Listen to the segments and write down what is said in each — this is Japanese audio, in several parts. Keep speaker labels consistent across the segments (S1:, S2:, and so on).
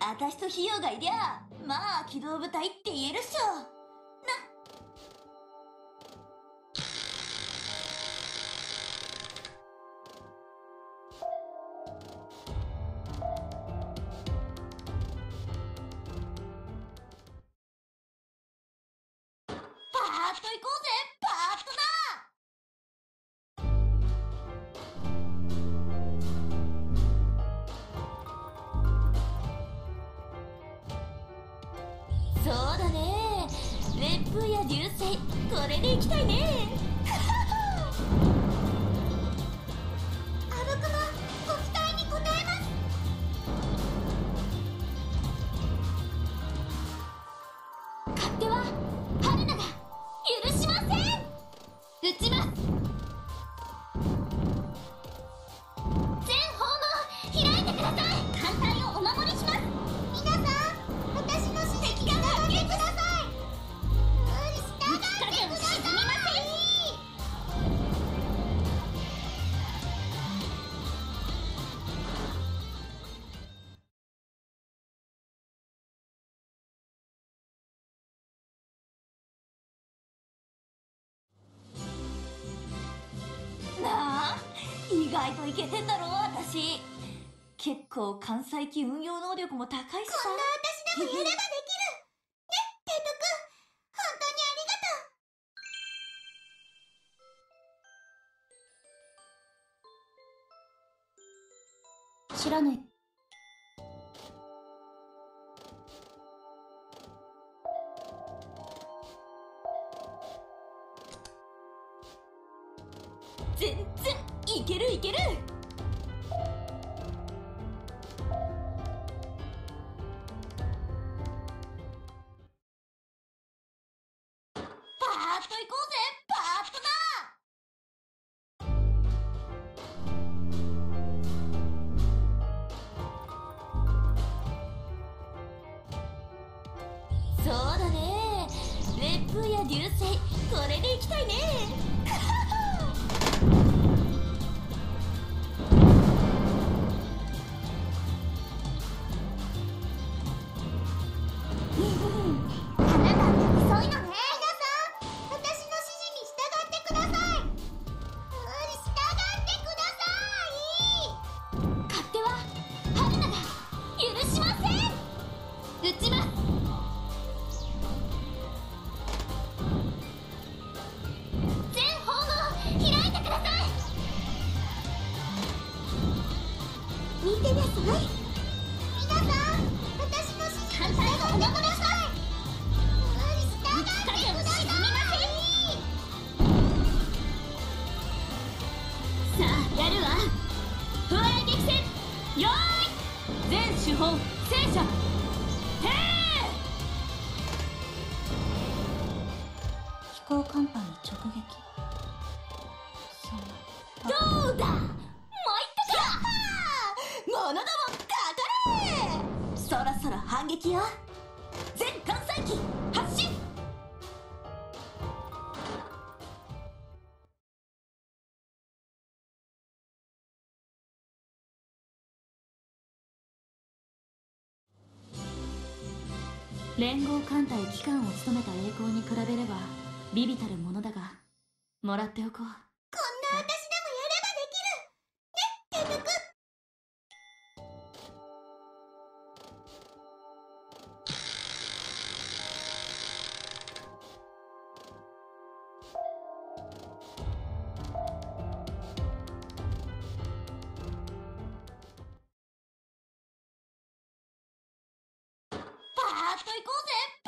S1: 私と費用がいりゃまあ機動部隊って言えるっしょ。烈風や流星これで行きたいね。外といけてんだろ私。結構関西機運用能力も高いしさ。こんな私でもやればできるねテト君本当にありがと
S2: 知らない
S1: う全然いけるいける。パーッと行こうぜ。パーッとそうだね。烈風や流星これで行きたいね。
S2: 飛行甲板に直撃。そんな
S1: どうだ参ったか。物どもか。かれ。そろそろ反撃よ。全艦載機発進。
S2: 連合艦隊機関を務めた栄光に比べれば微々たるものだがもらっておこう。
S1: こんな私でもやればできる。ねテト君パーッと行こうぜ。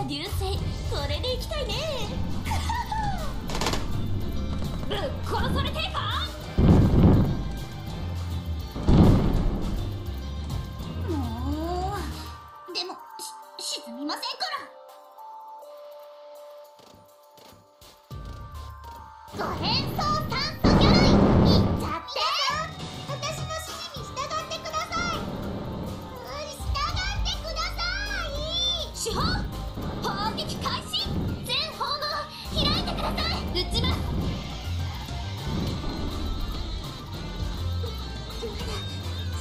S1: 烈風や流星これでいきたいね。ぶっ殺されて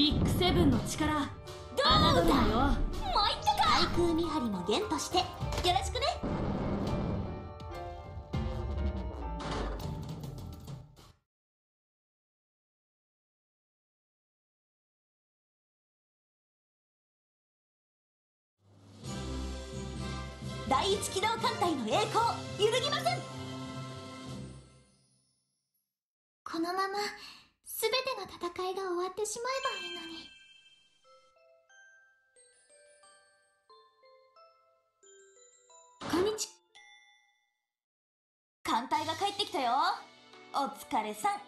S2: ビッグセブンの力
S1: どう
S2: 侮るなよ。
S1: もう一個か対空見張りも弦としてよろしくね。第一機動艦隊の栄光揺るぎません。このまま全ての戦いが終わってしまえばいいのに。こんにち艦隊が帰ってきたよ。お疲れさん。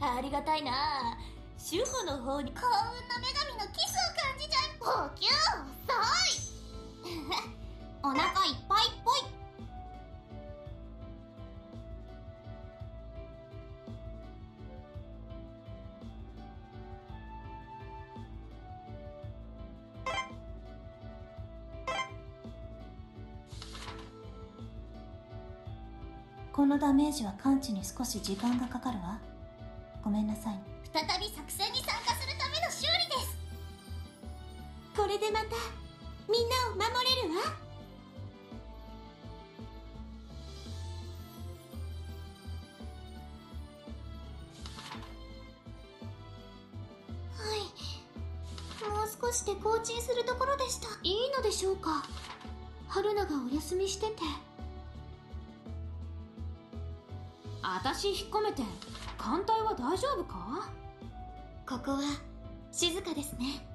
S1: ありがたいな。主婦の方に幸運の女神のキスを感じちゃい補給遅い。お腹いっぱいっぽい。
S3: このダメージは完治に少し時間がかかるわ。ごめんなさい。
S1: 再び作戦に参加するための修理です。これでまたみんなを守れるわ。はい。もう少しで更新するところでした。いいのでしょうか。春菜がお休みしてて。
S2: 私引っ込めて艦隊は大丈夫か？
S1: ここは静かですね